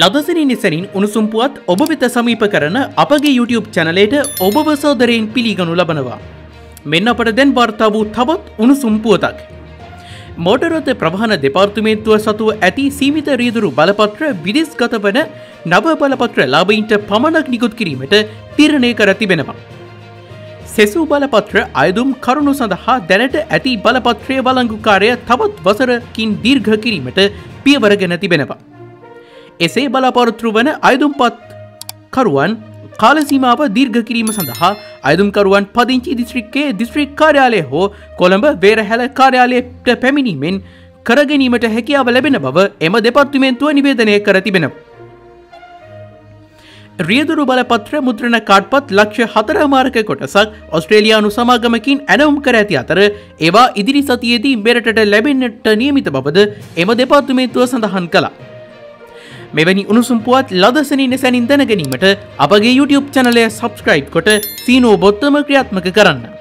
ලදසනි නිසනින් උණුසුම්පුවත් ඔබ වෙත සමීප කරන අපගේ YouTube චැනලයට ඔබව සෝදරයෙන් පිළිගනු ලබනවා. මෙන්න අපට දැන් වාර්තා වූ තවත් උණුසුම්පුවතක්. මෝටරොත ප්‍රවාහන දෙපාර්තුමේන්තුව සතුව ඇති සීමිත රියදුරු බලපත්‍ර විදෙස් ගත වන නව බලපත්‍ර ලාබයින්ට පමණක් නිකුත් කිරීමට තිරණය කර තිබෙනවා. සෙසූ බලපත්‍ර අයදුම් කරුණු සඳහා දැනට ඇති බලපත්‍රය වලංගුකාරය තවත් වසරකින් දීර්ඝ කිරීමට පියවරගෙන තිබෙනවා. එසේ බලාපොරොත්තු වන අයදුම්පත් කරුවන් කාලසීමාව දීර්ඝ කිරීම සඳහා අයදුම්කරුවන් පදිංචි දිස්ත්‍රික්කේ දිස්ත්‍රික් කාර්යාලය හෝ කොළඹ වේරහැල කාර්යාලයට පැමිණීමෙන් කරගැනීමට හැකියාව ලැබෙන බව එම දෙපර්තිමේන්තුව නිවේදනය කර තිබෙනවා. රියදුරු බලපත්‍ර මුද්‍රණ කාඩ්පත් ලක්ෂ හතරමාරක කොටසක් ඔස්ට්‍රේලියයානු සමාගමකින් ඇනවුම් කර ඇති අතර ඒවා ඉදිරි සතියේදී මෙරටට ලැබෙන්නට නියමිත බවද එම දෙපාර්තුමේන්තුව සඳහන් කළා. මෙවැනි උණුසුම්පුවත් ලදසනින් සැනින් දැනගැනීමට අපගේ YouTube චනලය සබස්ක්‍රයිබ් කොට සීනෝ බොත්තම ක්‍රියාත්මක කරන්න.